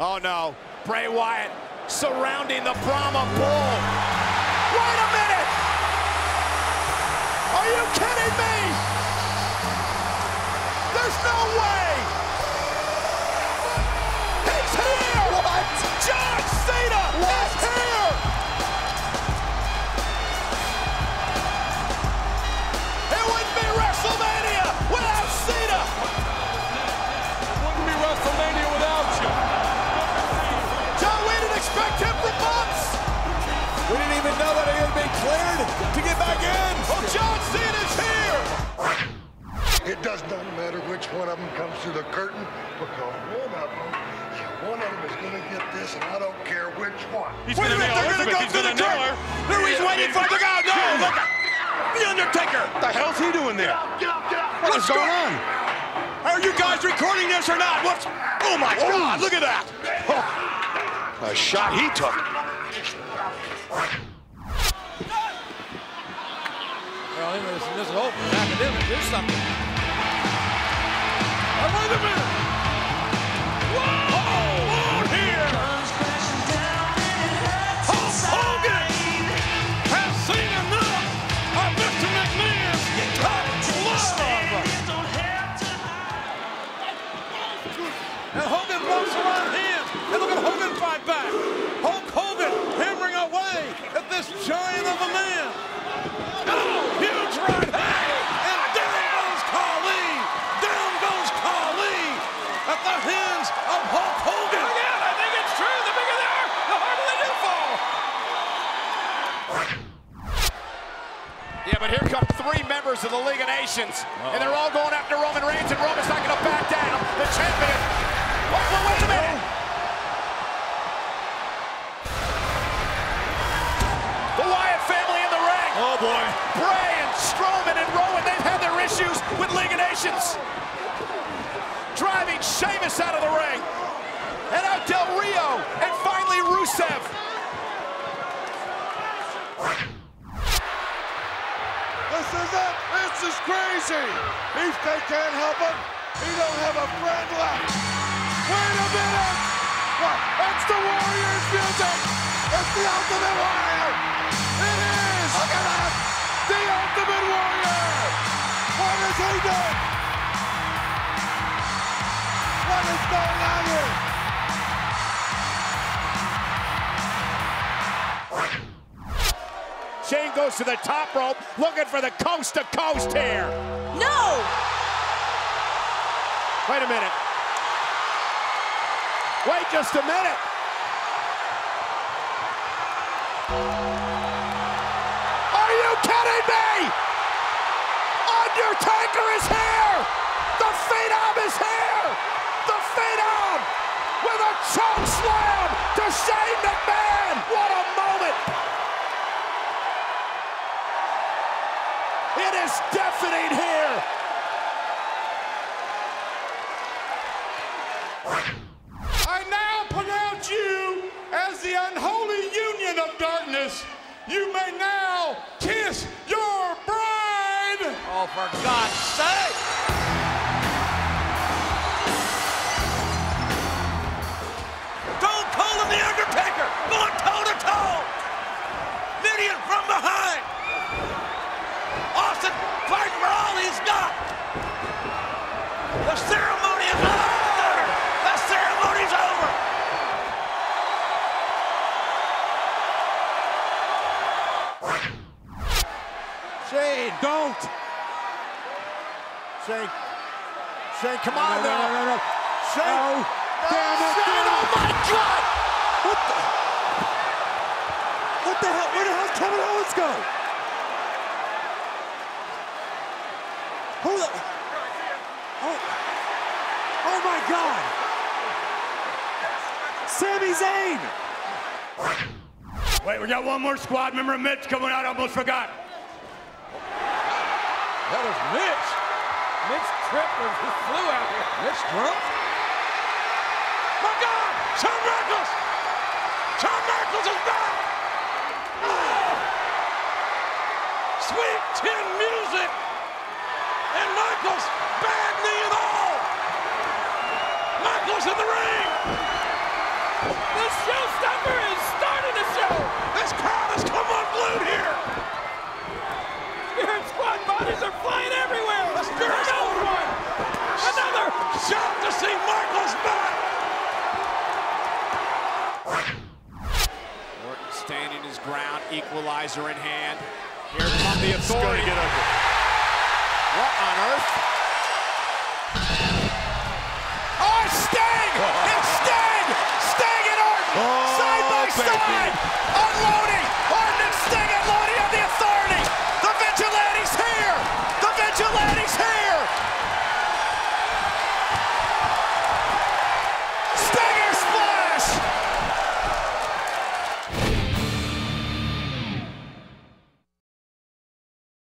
Oh no, Bray Wyatt surrounding the Brahma Bull. Wait a minute! It does not matter which one of them comes through the curtain because one of them, yeah, one of them is going to get this, and I don't care which one. He's Wait a minute, they're gonna go He's through the gonna curtain! her. Who he's waiting for? Look out! No! Look out! The Undertaker! What the hell's he doing there? Get up, get up! What is going on? Are you guys recording this or not? What's... Oh my God, look at that! Oh, a shot he took. Well, this, this hope academic do something. Oh, Hogan has seen enough of Mr. Love. And Hogan blows around hands. And look at Hogan fight back. Hulk Hogan hammering away at this giant of a man. Oh, huge right hand. And down goes Khali. Down goes Khali at the hands of Hulk Hogan. Again, I think it's true. The bigger they are, the harder they do fall. Yeah, but here come three members of the League of Nations, and they're all going after Roman Reigns, and Roman's not going to back down. The champion. Wait, wait, wait a minute. The Wyatt family in the ring. Oh, boy. Bray and Strowman and Rowan, they've had their issues with League of Nations. Driving Sheamus out of the ring. And out Del Rio. And finally Rusev. This is it. This is crazy. Beefcake can't help him. He don't have a friend left. Wait a minute. What? That's the Warriors music. It's the Ultimate Warrior. It is. Look at that. The Ultimate Warrior. What is he doing? What is going on goes to the top rope, looking for the coast to coast here. No! Wait a minute. Wait just a minute. Are you kidding me? Undertaker is here. The Phenom is here. The Phenom with a choke slam to Shane McMahon. What a moment. It is deafening here. I now pronounce you as the unholy union of darkness. You may now kiss your bride. Oh, for God's sake! Stone Cold and The Undertaker going toe to toe. Mideon from behind. Austin fighting for all he's got. The ceremony is over. The ceremony's over. Shane, don't. Shane, Shane, come on no, now. no, no, no. Shane. Oh, damn it, Shane, oh my God. What the? What the hell? Where the hell's Kevin Owens go? Who the? Oh, oh my God! Sami Zayn! Wait, we got one more squad member, Mitch, coming out. I Almost forgot. That was Mitch. Mitch tripped he flew out here. Mitch drunk? My God! Shawn Michaels! Shawn Michaels is back! Oh! Sweet chin music! And Michaels, bad knee and all! Michaels in the ring! The showstopper is starting to show. This crowd has come unglued here. Spirit Squad bodies are flying everywhere. The Spirit Another Squad. one. Another. Shocked to see Michaels back. Orton standing his ground, equalizer in hand. Here come the It's gonna authority. get ugly. Sting! It's Sting! Sting and Orton! Oh, side by baby. side! Unloaded!